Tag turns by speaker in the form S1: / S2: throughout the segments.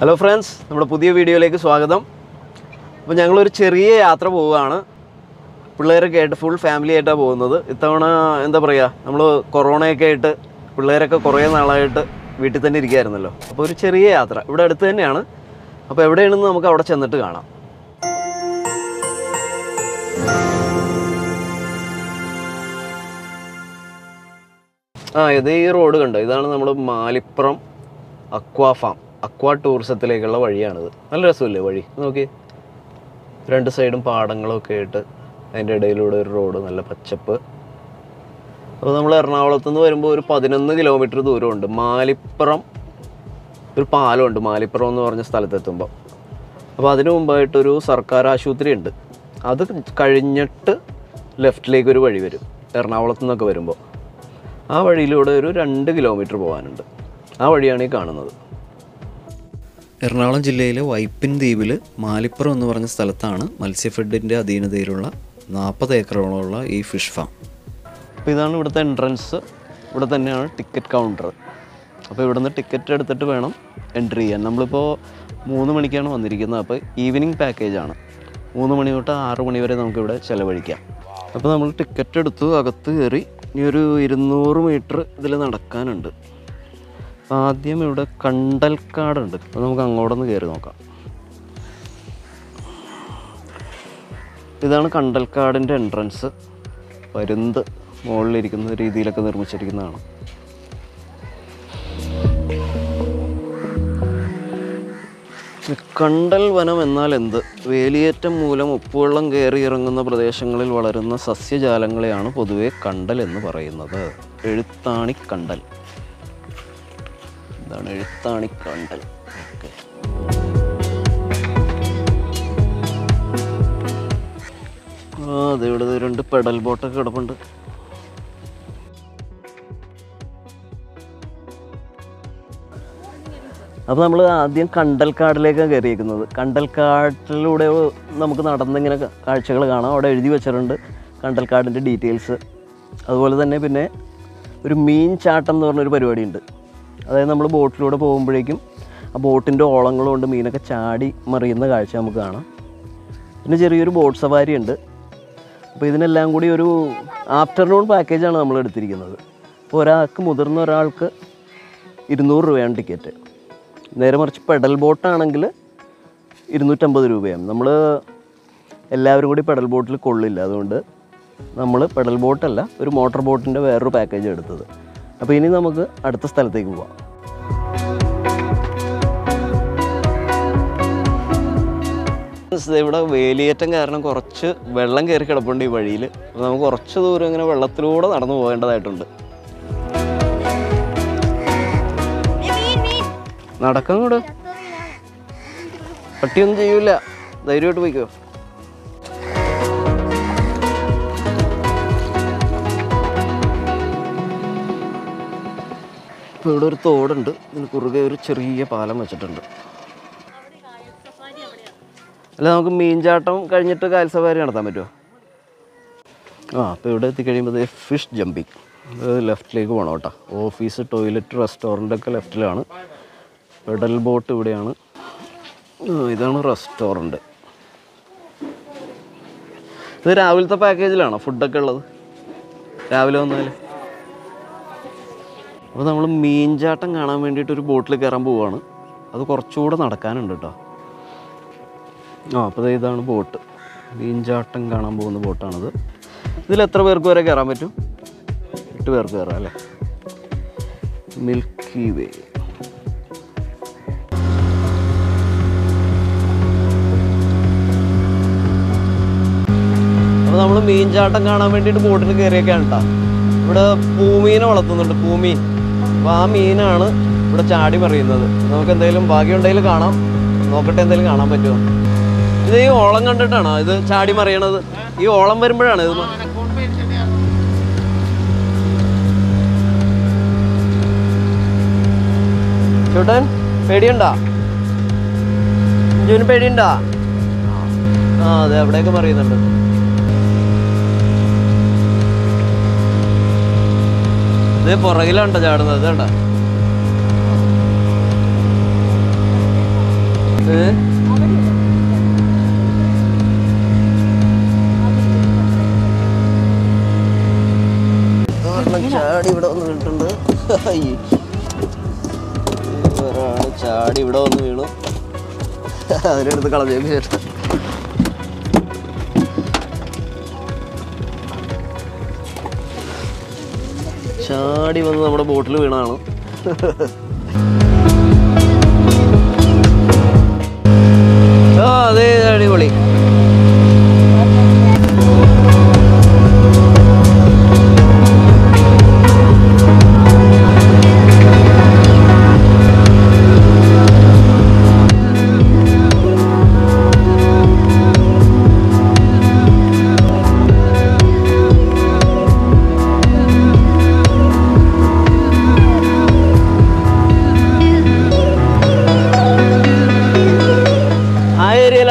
S1: Hello friends നമ്മുടെ പുതിയ വീഡിയോയിലേക്ക് സ്വാഗതം. അപ്പോൾ ഞങ്ങളൊരു ചെറിയ യാത്ര പോവുകയാണ്. പിള്ളേരൊക്കെ ആയിട്ട് ഫുൾ ഫാമിലി ആയിട്ടാണ് പോകുന്നത്. ഇത്തവണ എന്താ പറയുക നമ്മൾ കൊറോണയൊക്കെ ആയിട്ട് പിള്ളേരൊക്കെ കുറേ നാളായിട്ട് വീട്ടിൽ തന്നെ ഇരിക്കുകയായിരുന്നല്ലോ. അപ്പോൾ ഒരു ചെറിയ യാത്ര. ഇവിടെ അടുത്ത് തന്നെയാണ്. അപ്പോൾ എവിടെയാണെന്ന് നമുക്ക് അവിടെ ചെന്നിട്ട് കാണാം. ആ ഇത് ഈ റോഡ് കണ്ടോ? ഇതാണ് നമ്മൾ മാലിപ്പുറം അക്വാ ഫാം അക്വാ ടൂറിസത്തിലേക്കുള്ള വഴിയാണിത്. നല്ല രസമല്ലേ വഴി? നോക്കി രണ്ട് സൈഡും പാടങ്ങളൊക്കെ ആയിട്ട് അതിന്റെ ഇടയിലൂടെ ഒരു റോഡ് നല്ല പച്ചപ്പ്. അപ്പോൾ നമ്മൾ എറണാകുളത്ത് നിന്ന് വരുമ്പോൾ ഒരു പതിനൊന്ന് കിലോമീറ്റർ ദൂരമുണ്ട്. മാലിപ്പുറം ഒരു പാലമുണ്ട്. മാലിപ്പുറം എന്ന് പറഞ്ഞ സ്ഥലത്തെത്തുമ്പോൾ അപ്പോൾ അതിനു മുമ്പായിട്ടൊരു സർക്കാർ ആശുപത്രി ഉണ്ട്. അത് കഴിഞ്ഞിട്ട് ലെഫ്റ്റിലേക്ക് ഒരു വഴി വരും. എറണാകുളത്ത് നിന്നൊക്കെ വരുമ്പോൾ. ആ വഴിയിലൂടെ ഒരു രണ്ട് കിലോമീറ്റർ പോകാനുണ്ട്. ആ വഴിയാണ് ഈ കാണുന്നത്.
S2: എറണാകുളം ജില്ലയിലെ വൈപ്പിൻ ദ്വീപിൽ മാലിപ്പുറം എന്ന് പറഞ്ഞ സ്ഥലത്താണ് മത്സ്യഫെഡിന്റെ അധീനതയിലുള്ള നാൽപ്പത് ഏക്കറോളമുള്ള ഈ ഫിഷ് ഫാം.
S1: അപ്പോൾ ഇതാണ് ഇവിടുത്തെ എൻട്രൻസ് ഇവിടെ തന്നെയാണ് ടിക്കറ്റ് കൗണ്ടർ അപ്പോൾ ഇവിടുന്ന് ടിക്കറ്റ് എടുത്തിട്ട് വേണം എൻട്രി ചെയ്യാൻ. നമ്മളിപ്പോൾ മൂന്ന് മണിക്കാണ് വന്നിരിക്കുന്നത്. അപ്പോൾ ഈവനിങ് പാക്കേജാണ് മൂന്ന് മണി തൊട്ട് ആറ് മണി വരെ നമുക്കിവിടെ ചിലവഴിക്കാം. അപ്പോൾ നമ്മൾ ടിക്കറ്റ് എടുത്തു. അകത്ത് കയറി ഇനി ഒരു ഇരുന്നൂറ് മീറ്റർ ഇതിൽ നടക്കാനുണ്ട്. ആദ്യം ഇവിടെ കണ്ടൽക്കാടുണ്ട് അപ്പോൾ നമുക്ക് അങ്ങോട്ടൊന്ന് കയറി നോക്കാം. ഇതാണ് കണ്ടൽക്കാടിന്റെ എൻട്രൻസ് പരുന്ത് മുകളിലിരിക്കുന്ന രീതിയിലൊക്കെ നിർമ്മിച്ചിരിക്കുന്നതാണ്. കണ്ടൽ വനം എന്നാൽ എന്ത്? വേലിയേറ്റം മൂലം ഉപ്പുവെള്ളം കയറി ഇറങ്ങുന്ന പ്രദേശങ്ങളിൽ വളരുന്ന സസ്യജാലങ്ങളെയാണ് പൊതുവെ കണ്ടൽ എന്ന് പറയുന്നത്. എഴുത്താണി കണ്ടൽ. ഇതാണ് എഴുത്താണി കണ്ടൽ. ഓക്കെ. ആ അതെ ഇവിടെ ദേ രണ്ട് പെഡൽ ബോട്ടൊക്കെ കിടപ്പുണ്ട്. അപ്പോൾ നമ്മൾ ആദ്യം കണ്ടൽക്കാടിലേക്കാണ് കയറിയിരിക്കുന്നത് കണ്ടൽക്കാട്ടിലൂടെ നമുക്ക് നടന്നിങ്ങനെ കാഴ്ചകൾ കാണാം. അവിടെ എഴുതി വെച്ചിട്ടുണ്ട് കണ്ടൽക്കാടിന്റെ ഡീറ്റെയിൽസ്. അതുപോലെ തന്നെ പിന്നെ ഒരു മീൻ ചാട്ടം എന്ന് പറഞ്ഞൊരു പരിപാടിയുണ്ട്. അതായത് നമ്മൾ ബോട്ടിലൂടെ പോകുമ്പോഴേക്കും ആ ബോട്ടിന്റെ ഓളങ്ങൾ കൊണ്ട് മീനൊക്കെ ചാടി മറിയുന്ന കാഴ്ച നമുക്ക് കാണാം. പിന്നെ ചെറിയൊരു ബോട്ട് സവാരി ഉണ്ട്. അപ്പോൾ ഇതിനെല്ലാം കൂടി ഒരു ആഫ്റ്റർനൂൺ പാക്കേജാണ് നമ്മൾ എടുത്തിരിക്കുന്നത്. അപ്പോൾ ഒരാൾക്ക് മുതിർന്ന ഒരാൾക്ക് ഇരുന്നൂറ് രൂപയാണ് ടിക്കറ്റ്. നേരെ മറിച്ച് പെഡൽ ബോട്ടാണെങ്കിൽ ഇരുന്നൂറ്റമ്പത് രൂപയാണ്. നമ്മൾ എല്ലാവരും കൂടി പെഡൽ ബോട്ടിൽ കൊള്ളില്ല. അതുകൊണ്ട് നമ്മൾ പെഡൽ ബോട്ടല്ല ഒരു മോട്ടോർ ബോട്ടിന്റെ വേറൊരു പാക്കേജ് എടുത്തത്. അപ്പോൾ ഇനി നമുക്ക് അടുത്ത സ്ഥലത്തേക്ക് പോവാം. ഇവിടെ വേലിയേറ്റം കാരണം കുറച്ച് വെള്ളം കയറി കിടപ്പുണ്ട് ഈ വഴിയിൽ. അപ്പോൾ നമുക്ക് കുറച്ച് ദൂരം ഇങ്ങനെ വെള്ളത്തിലൂടെ നടന്നു പോകേണ്ടതായിട്ടുണ്ട്. നടക്കാൻ കൂടെ പട്ടിയൊന്നും ചെയ്യൂല. ധൈര്യമായിട്ട് പോയിക്കോ. ഇപ്പോൾ ഇവിടെ ഒരു തോടുണ്ട്. ഇതിന് കുറുകെ ഒരു ചെറിയ പാലം വെച്ചിട്ടുണ്ട്. അല്ല നമുക്ക് മീൻചാട്ടം കഴിഞ്ഞിട്ട് കായൽ സഫാരി നടത്താൻ പറ്റുമോ ആ അപ്പോൾ ഇവിടെ എത്തിക്കഴിയുമ്പോൾ ഫിഷ് ജമ്പിങ് ലെഫ്റ്റിലേക്ക് പോകണം കേട്ടോ. ഓഫീസ് ടോയ്ലറ്റ് റെസ്റ്റോറന്റ് ഒക്കെ ലെഫ്റ്റിലാണ് പെഡൽ ബോട്ട് ഇവിടെയാണ്. ഇതാണ് റെസ്റ്റോറന്റ് ഇത് രാവിലത്തെ പാക്കേജിലാണോ ഫുഡൊക്കെ ഉള്ളത്? രാവിലെ വന്നാൽ അപ്പോൾ നമ്മൾ മീൻചാട്ടം കാണാൻ വേണ്ടിയിട്ട് ഒരു ബോട്ടിൽ കയറാൻ പോവുകയാണ് അത് കുറച്ചുകൂടെ നടക്കാനുണ്ട് കേട്ടോ ആ അപ്പോൾ ഇതാണ് ബോട്ട്. മീൻചാട്ടം കാണാൻ പോകുന്ന ബോട്ടാണിത്. ഇതിൽ എത്ര പേർക്ക് വരെ കയറാൻ പറ്റും? എട്ട് പേർക്ക് കയറാം അല്ലേ? Milky way. അപ്പോൾ നമ്മൾ മീൻചാട്ടം കാണാൻ വേണ്ടിയിട്ട് ബോട്ടിൽ കയറിയൊക്കെയാണ് കേട്ടോ ഇവിടെ പൂമീനെ വളർത്തുന്നുണ്ട് പൂമീൻ. അപ്പോൾ ആ മീനാണ് ഇവിടെ ചാടി മറിയുന്നത്. നമുക്ക് എന്തെങ്കിലും ഭാഗ്യമുണ്ടെങ്കിൽ കാണാം. നോക്കട്ടെ എന്തെങ്കിലും കാണാൻ പറ്റുമോ? ഇത് ഈ ഓളം കണ്ടിട്ടാണോ? ഇത് ചാടി മറിയണത്? ഈ ഓളം വരുമ്പോഴാണ് ഇത് മ- പേടിയുണ്ടോ? പേടിയുണ്ടോ പേടിയുണ്ടാ? ആ അതെ അവിടെയൊക്കെ മറിയുന്നുണ്ട്. ഇത് പുറകിലുണ്ടോ ചാടുന്നത് കണ്ടോ? ചാടി ഇവിടെ വന്ന് ചാടി വീണു. അവരെടുത്ത് കളഞ്ഞേക്ക് ചേട്ടാ ചാടി വന്ന് നമ്മുടെ ബോട്ടിൽ വീണാണ്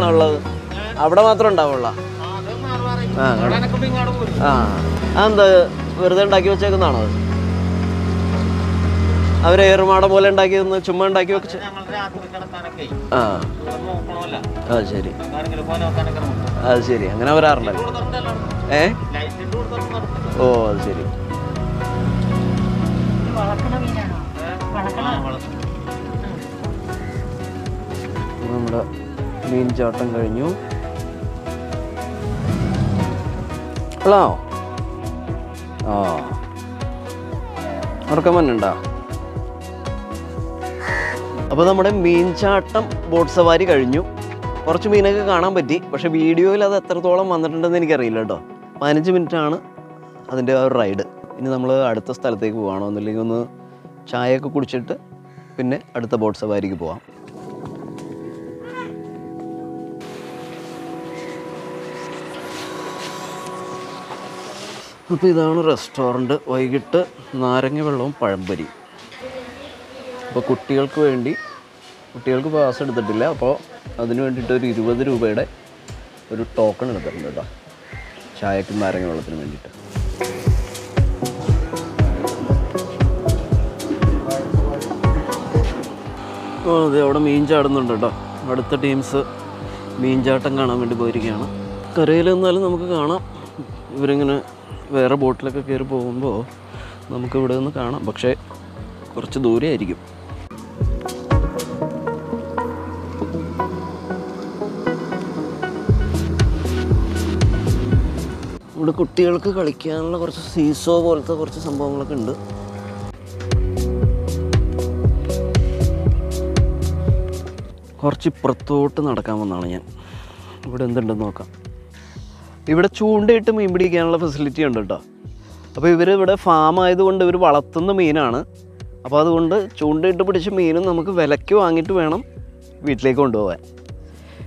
S1: ആ ഏരിയയിലാണോ ഉള്ളത് അവിടെ മാത്രം ഉണ്ടാവുള്ള. ആ. ആ അതെന്താ? വെറുതെ ഉണ്ടാക്കി വെച്ചേക്കുന്നതാണോ അത്? അവർ ഏറുമാട പോലെ ഉണ്ടാക്കിയെന്ന് ചുമ്മാ ഉണ്ടാക്കി വെച്ച് ആ. അത് ശരി. അത് ശരി. അങ്ങനെ വരാറുണ്ടല്ലോ ഏ? ഓ അത് ശരി. നമ്മുടെ മീൻ ചാട്ടം കഴിഞ്ഞു. ഹലോ. ആ. ഉറക്കം വന്നുണ്ടോ അപ്പോൾ നമ്മുടെ മീൻചാട്ടം ബോട്ട് സവാരി കഴിഞ്ഞു. കുറച്ച് മീനൊക്കെ കാണാൻ പറ്റി. പക്ഷെ വീഡിയോയിൽ അത് എത്രത്തോളം വന്നിട്ടുണ്ടെന്ന് എനിക്കറിയില്ല കേട്ടോ. പതിനഞ്ച് ആണ് അതിന്റെ ആ ഒരു റൈഡ്. ഇനി നമ്മൾ അടുത്ത സ്ഥലത്തേക്ക് പോകണമെന്നില്ലെങ്കിൽ ഒന്ന് ചായയൊക്കെ കുടിച്ചിട്ട് പിന്നെ അടുത്ത ബോട്ട് സവാരിക്ക് പോവാം. അപ്പോൾ ഇതാണ് റെസ്റ്റോറന്റ്. വൈകിട്ട് നാരങ്ങ വെള്ളവും പഴംപൊരി. അപ്പോൾ കുട്ടികൾക്ക് വേണ്ടി കുട്ടികൾക്ക് പാസ് എടുത്തിട്ടില്ല. അപ്പോൾ അതിന് വേണ്ടിയിട്ട് ഒരു ഇരുപത് രൂപയുടെ ഒരു ടോക്കൺ എടുത്തിട്ടുണ്ട് കേട്ടോ. ചായക്കും നാരങ്ങ വെള്ളത്തിന് വേണ്ടിയിട്ട്. ഓ അതെ അവിടെ മീൻ ചാടുന്നുണ്ട് കേട്ടോ. അടുത്ത ടീംസ് മീൻ ചാട്ടം കാണാൻ വേണ്ടി പോയിരിക്കുകയാണ്. കരയിൽ നിന്നാലും നമുക്ക് കാണാം. ഇവരിങ്ങനെ വേറെ ബോട്ടിലൊക്കെ കയറി പോകുമ്പോൾ നമുക്ക് ഇവിടെ നിന്ന് കാണാം. പക്ഷേ കുറച്ച് ദൂരെ ആയിരിക്കും. ഇവിടെ കുട്ടികൾക്ക് കളിക്കാനുള്ള കുറച്ച് സീസോ പോലത്തെ കുറച്ച് സംഭവങ്ങളൊക്കെ ഉണ്ട്. കുറച്ച് ഇപ്പുറത്തോട്ട് നടക്കാൻ വന്നാണ് ഞാൻ. ഇവിടെ എന്തുണ്ടെന്ന് നോക്കാം. ഇവിടെ ചൂണ്ടയിട്ട് മീൻ പിടിക്കാനുള്ള ഫെസിലിറ്റി ഉണ്ട് കേട്ടോ. അപ്പോൾ ഇവർ ഇവിടെ ഫാം ആയതുകൊണ്ട് ഇവർ വളർത്തുന്ന മീനാണ്. അപ്പോൾ അതുകൊണ്ട് ചൂണ്ടയിട്ട് പിടിച്ച മീനും നമുക്ക് വിലയ്ക്ക് വാങ്ങിയിട്ട് വേണം വീട്ടിലേക്ക് കൊണ്ടുപോകാൻ.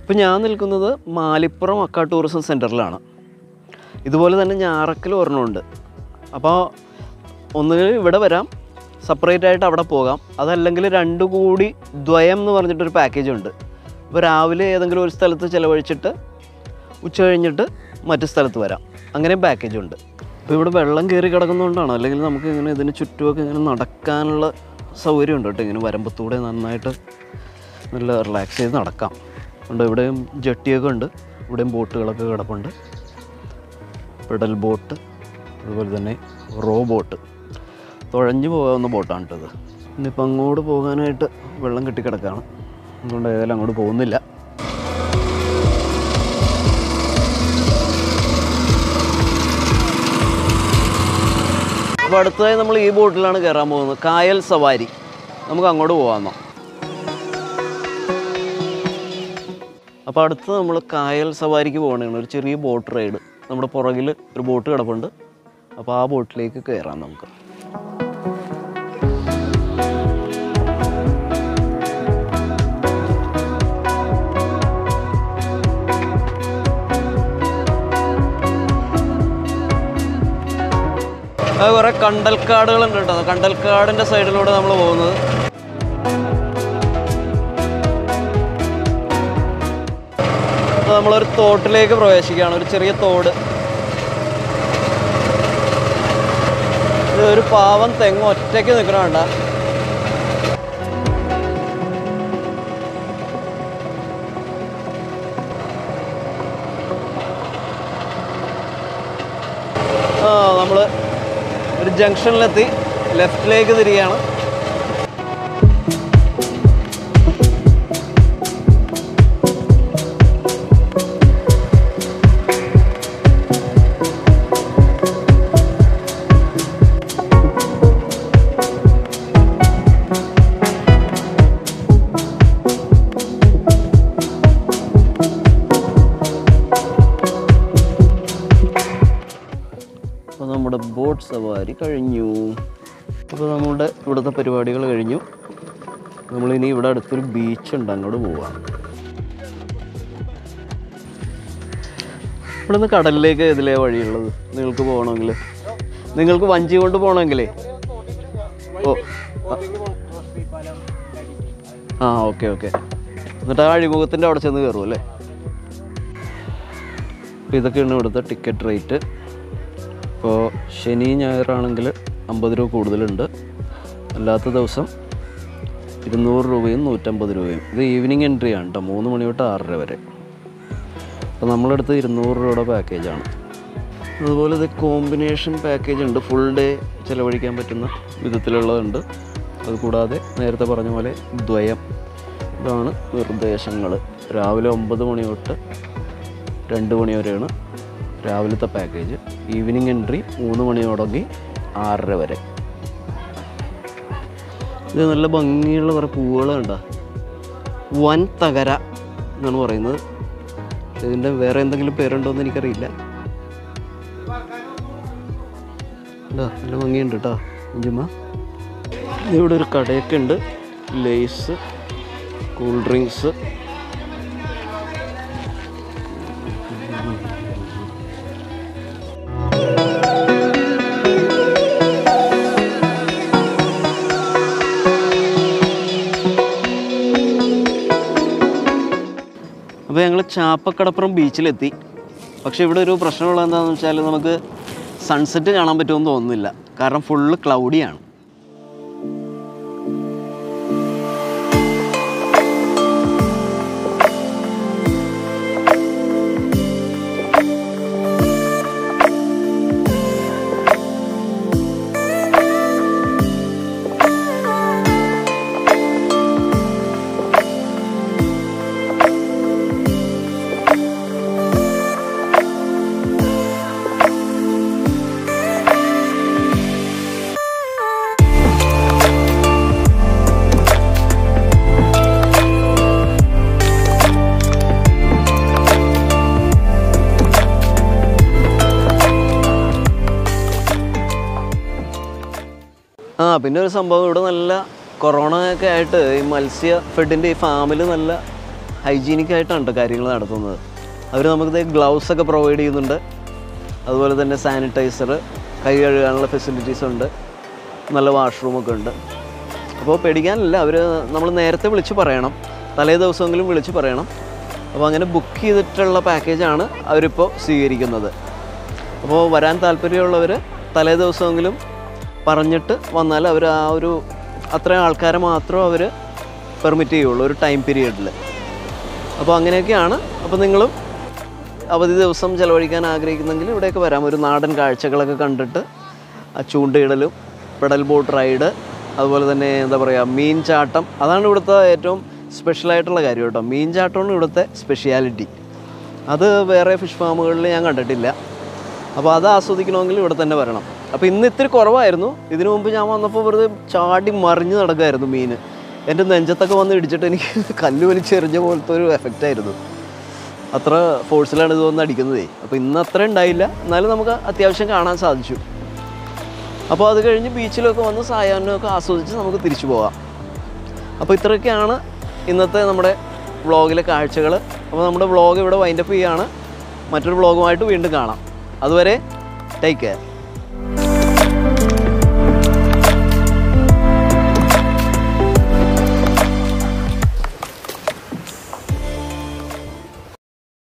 S1: ഇപ്പോൾ ഞാൻ നിൽക്കുന്നത് മാലിപ്പുറം അക്ക ടൂറിസം സെന്ററിലാണ് ഇതുപോലെ തന്നെ ഞാറക്കൽ ഒരെണ്ണമുണ്ട് അപ്പോൾ ഒന്നുകിൽ ഇവിടെ വരാം. സെപ്പറേറ്റ് ആയിട്ട് അവിടെ പോകാം. അതല്ലെങ്കിൽ രണ്ടു കൂടി ദ്വയം എന്ന് പറഞ്ഞിട്ടൊരു പാക്കേജ് ഉണ്ട്. അപ്പോൾ രാവിലെ ഏതെങ്കിലും ഒരു സ്ഥലത്ത് ചിലവഴിച്ചിട്ട് ഉച്ച കഴിഞ്ഞിട്ട് മറ്റു സ്ഥലത്ത് വരാം. അങ്ങനെ പാക്കേജ് ഉണ്ട്. അപ്പോൾ ഇവിടെ വെള്ളം കയറി കിടക്കുന്നതുകൊണ്ടാണ്? അല്ലെങ്കിൽ നമുക്ക് ഇങ്ങനെ ഇതിന് ചുറ്റുമൊക്കെ ഇങ്ങനെ നടക്കാനുള്ള സൗകര്യം ഉണ്ട് കേട്ടോ ഇങ്ങനെ വരമ്പത്തൂടെ നന്നായിട്ട് നല്ല റിലാക്സ് ചെയ്ത് നടക്കാം. ഉണ്ട് ഇവിടെയും ജട്ടിയൊക്കെ ഉണ്ട്. ഇവിടെയും ബോട്ടുകളൊക്കെ കിടപ്പുണ്ട്. പെഡൽ ബോട്ട് അതുപോലെ തന്നെ റോ ബോട്ട്. തുഴഞ്ഞു പോകാവുന്ന ബോട്ടാണ് കേട്ടത് ഇന്നിപ്പോൾ അങ്ങോട്ട് പോകാനായിട്ട് വെള്ളം കെട്ടിക്കിടക്കുകയാണ് അതുകൊണ്ട് ഏതായാലും അങ്ങോട്ട് പോകുന്നില്ല. അപ്പോൾ അടുത്തതായി നമ്മൾ ഈ ബോട്ടിലാണ് കയറാൻ പോകുന്നത്. കായൽ സവാരി. നമുക്ക് അങ്ങോട്ട് പോകാമെന്നോ അപ്പോൾ അടുത്ത് നമ്മൾ കായൽ സവാരിക്ക് പോകണമെങ്കിൽ ഒരു ചെറിയ ബോട്ട് റൈഡ്. നമ്മുടെ പുറകിൽ ഒരു ബോട്ട് കിടപ്പുണ്ട്. അപ്പോൾ ആ ബോട്ടിലേക്ക് കയറാം നമുക്ക്. അത് കുറേ കണ്ടൽക്കാടുകളുണ്ട് കേട്ടോ. കണ്ടൽക്കാടിന്റെ സൈഡിലൂടെ നമ്മൾ പോകുന്നത്. നമ്മളൊരു തോട്ടിലേക്ക് പ്രവേശിക്കുകയാണ്. ഒരു ചെറിയ തോട്. ഇത് ഒരു പാവം തെങ്ങ് ഒറ്റയ്ക്ക് നിൽക്കണ വേണ്ട ജംഗ്ഷനിലെത്തി ലെഫ്റ്റിലേക്ക് തിരിയാണ്. ബോട്ട് സവാരി കഴിഞ്ഞു. അപ്പോൾ നമ്മുടെ ഇവിടുത്തെ പരിപാടികൾ കഴിഞ്ഞു. നമ്മളിനി ഇവിടെ അടുത്തൊരു ബീച്ച് ഉണ്ട് അങ്ങോട്ട് പോവാം. ഇവിടുന്ന് കടലിലേക്ക് ഇതിലേ വഴിയുള്ളത്? നിങ്ങൾക്ക് പോകണമെങ്കിൽ നിങ്ങൾക്ക് വഞ്ചി കൊണ്ട് പോകണമെങ്കിലേ? ഓ ആ. Okay okay. എന്നിട്ട് ആ അഴിമുഖത്തിന്റെ അവിടെ ചെന്ന് കയറും അല്ലേ? അപ്പോൾ ഇതൊക്കെയാണ് ഇവിടുത്തെ ടിക്കറ്റ് റേറ്റ് ഇപ്പോൾ ശനി ഞായറാണെങ്കിൽ അമ്പത് രൂപ കൂടുതലുണ്ട്. അല്ലാത്ത ദിവസം ഇരുന്നൂറ് രൂപയും നൂറ്റമ്പത് രൂപയും. ഇത് ഈവനിങ് എൻട്രി ആണ് കേട്ടോ മൂന്ന് മണി തൊട്ട് ആറര വരെ. അപ്പോൾ നമ്മളെടുത്ത് ഇരുന്നൂറ് രൂപയുടെ പാക്കേജാണ് അതുപോലെ ഇത് കോമ്പിനേഷൻ പാക്കേജ് ഉണ്ട്. ഫുൾ ഡേ ചിലവഴിക്കാൻ പറ്റുന്ന വിധത്തിലുള്ളതുണ്ട്. അതുകൂടാതെ നേരത്തെ പറഞ്ഞ പോലെ ദ്വയം. ഇതാണ് നിർദ്ദേശങ്ങൾ. രാവിലെ ഒമ്പത് മണി തൊട്ട് രണ്ട് മണി വരെയാണ് രാവിലത്തെ പാക്കേജ് ഈവനിങ് എൻട്രി മൂന്ന് മണി തുടങ്ങി ആറര വരെ. ഇത് നല്ല ഭംഗിയുള്ള കുറേ പൂവുകൾ വൻ തകര എന്നാണ് പറയുന്നത്. ഇതിന്റെ വേറെ എന്തെങ്കിലും പേരുണ്ടോ എന്ന് എനിക്കറിയില്ല. നല്ല ഭംഗിയുണ്ട് കേട്ടോ അഞ്ചുമ്മ. ഇവിടെ ഒരു കടയൊക്കെ ഉണ്ട്. ലേസ് കൂൾ ഡ്രിങ്ക്സ് ചാപ്പക്കടപ്പുറം ബീച്ചിലെത്തി പക്ഷേ ഇവിടെ ഒരു പ്രശ്നമുള്ളത് എന്താണെന്ന് വെച്ചാൽ നമുക്ക് സൺസെറ്റ് കാണാൻ പറ്റുമെന്ന് തോന്നുന്നില്ല. കാരണം ഫുള്ള് ക്ലൗഡിയാണ് പിന്നെ ഒരു സംഭവം ഇവിടെ നല്ല കൊറോണ ഒക്കെ ആയിട്ട് ഈ മത്സ്യ ഫെഡിന്റെ ഈ ഫാമിൽ നല്ല ഹൈജീനിക് ആയിട്ടാണ് കേട്ടോ കാര്യങ്ങൾ നടത്തുന്നത്. അവർ നമുക്ക് ഗ്ലൗസ് ഒക്കെ പ്രൊവൈഡ് ചെയ്യുന്നുണ്ട്. അതുപോലെ തന്നെ സാനിറ്റൈസർ കൈ കഴുകാനുള്ള ഫെസിലിറ്റീസ് ഉണ്ട്. നല്ല വാഷ്റൂമൊക്കെ ഉണ്ട്. അപ്പോൾ പേടിക്കാനില്ല. അവർ നമ്മൾ നേരത്തെ വിളിച്ച് പറയണം. തലേ ദിവസമെങ്കിലും വിളിച്ച് പറയണം. അപ്പോൾ അങ്ങനെ ബുക്ക് ചെയ്തിട്ടുള്ള പാക്കേജാണ് അവരിപ്പോൾ സ്വീകരിക്കുന്നത്. അപ്പോൾ വരാൻ താല്പര്യമുള്ളവർ തലേ ദിവസമെങ്കിലും പറഞ്ഞിട്ട് വന്നാൽ അവർ ആ ഒരു അത്രയും ആൾക്കാരെ മാത്രം അവർ പെർമിറ്റ് ചെയ്യുള്ളൂ ഒരു ടൈം പീരീഡിൽ. അപ്പോൾ അങ്ങനെയൊക്കെയാണ്. അപ്പോൾ നിങ്ങളും അവധി ദിവസം ചിലവഴിക്കാൻ ആഗ്രഹിക്കുന്നെങ്കിൽ ഇവിടെയൊക്കെ വരാം. ഒരു നാടൻ കാഴ്ചകളൊക്കെ കണ്ടിട്ട് ചൂണ്ടയിടലും പെഡൽ ബോട്ട് റൈഡ് അതുപോലെ തന്നെ എന്താ പറയുക മീൻ ചാട്ടം. അതാണ് ഇവിടുത്തെ ഏറ്റവും സ്പെഷ്യലായിട്ടുള്ള കാര്യം കേട്ടോ. മീൻ ചാട്ടമാണ് ഇവിടുത്തെ സ്പെഷ്യാലിറ്റി അത് വേറെ ഫിഷ് ഫാമുകളിൽ ഞാൻ കണ്ടിട്ടില്ല. അപ്പോൾ അത് ആസ്വദിക്കണമെങ്കിൽ ഇവിടെ തന്നെ വരണം. അപ്പോൾ ഇന്ന് ഇത്തിരി കുറവായിരുന്നു. ഇതിനു മുമ്പ് ഞാൻ വന്നപ്പോൾ വെറുതെ ചാടി മറിഞ്ഞ് നടക്കുമായിരുന്നു മീൻ. എന്റെ നെഞ്ചത്തൊക്കെ വന്ന് ഇടിച്ചിട്ട് എനിക്ക് കല്ല് വലിച്ചെറിഞ്ഞ പോലത്തെ ഒരു എഫക്റ്റ് ആയിരുന്നു. അത്ര ഫോഴ്സിലാണ് ഇത് വന്ന് അടിക്കുന്നതേ. അപ്പോൾ ഇന്ന് അത്ര ഉണ്ടായില്ല. എന്നാലും നമുക്ക് അത്യാവശ്യം കാണാൻ സാധിച്ചു. അപ്പോൾ അത് കഴിഞ്ഞ് ബീച്ചിലൊക്കെ വന്ന് സായാഹ്നമൊക്കെ ആസ്വദിച്ച് നമുക്ക് തിരിച്ചു പോകാം. അപ്പോൾ ഇത്രയൊക്കെയാണ് ഇന്നത്തെ നമ്മുടെ വ്ളോഗിലെ കാഴ്ചകൾ. അപ്പോൾ നമ്മുടെ വ്ളോഗ് ഇവിടെ വൈൻഡപ്പ് ചെയ്യുകയാണ്. മറ്റൊരു വ്ളോഗുമായിട്ട് വീണ്ടും കാണാം. അതുവരെ ടേക്ക് കെയർ